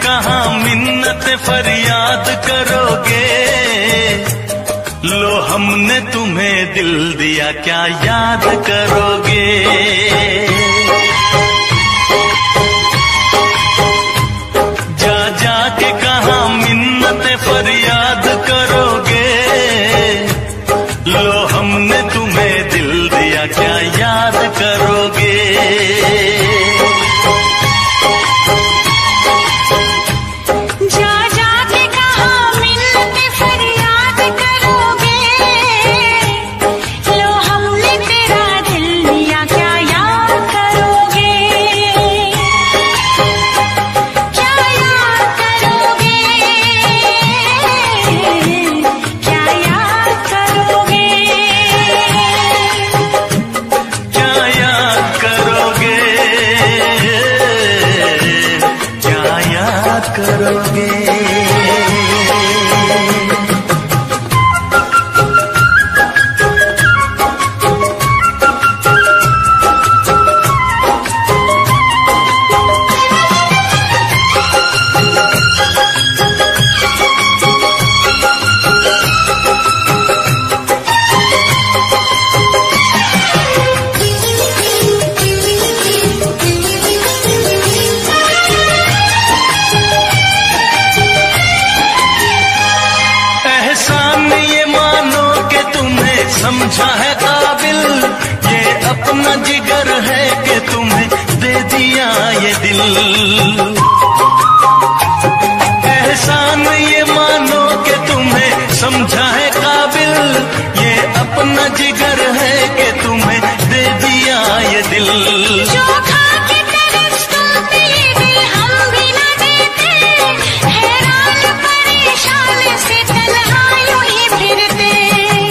کہاں منت فریاد کرو گے لو ہم نے تمہیں دل دیا، کیا یاد کرو گے اپنا جگر ہے کہ تمہیں دے دیا یہ دل۔ احسان یہ مانو کہ تمہیں سمجھا ہے قابل۔ یہ اپنا جگر ہے کہ تمہیں دے دیا یہ دل۔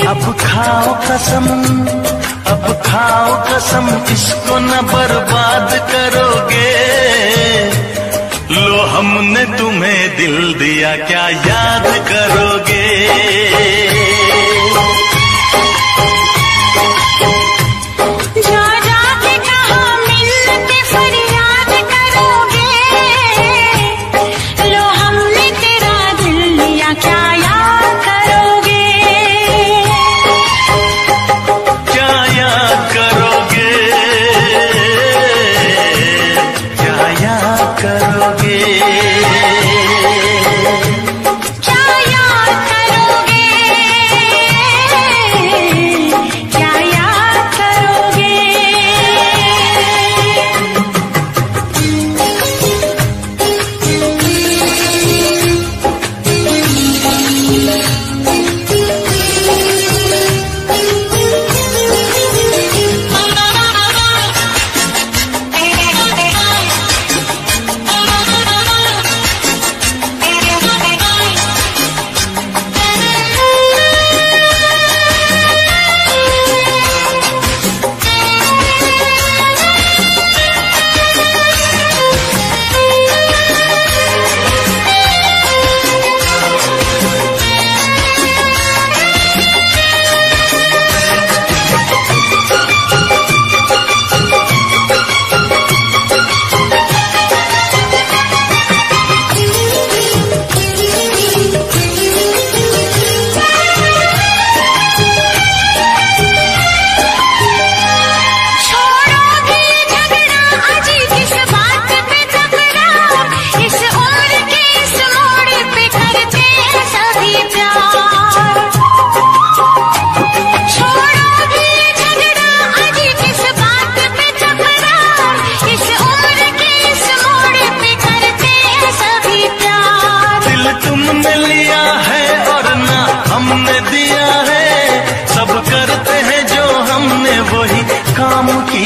اب کھاؤ قسم اب کھاؤ قسم، اس کو نہ برباد کرو گے لو ہم نے تمہیں دل دیا، کیا یاد کرو گے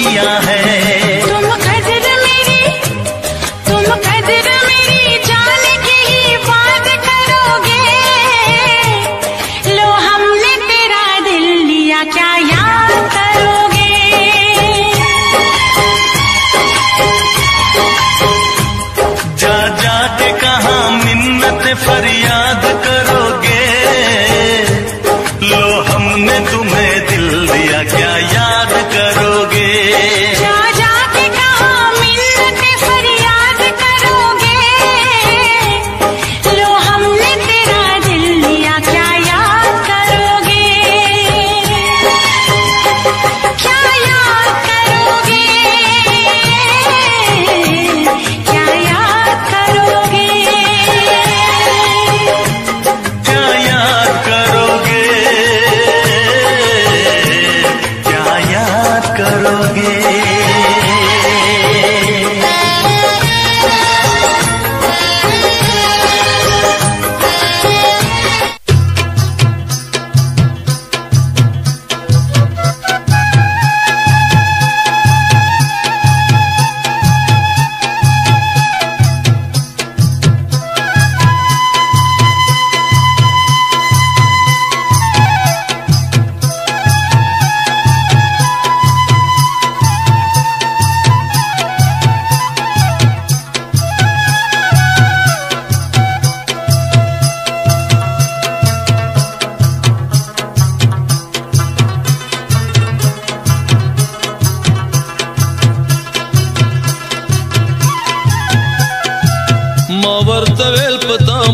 دیا ہے۔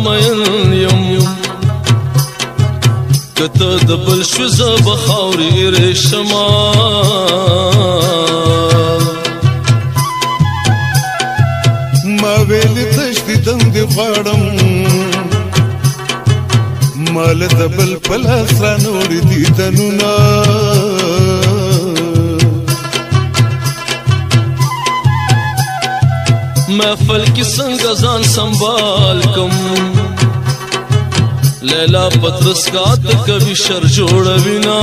مین یم کته د بل شو ز بخاوري رشما ما ویل تشتی دند غواړم مال د بل پلاس را نوړ دي تنونا محفل کی سنگ ازان سنبال کم۔ لیلا پترس کا د کبي شر جوړ وینا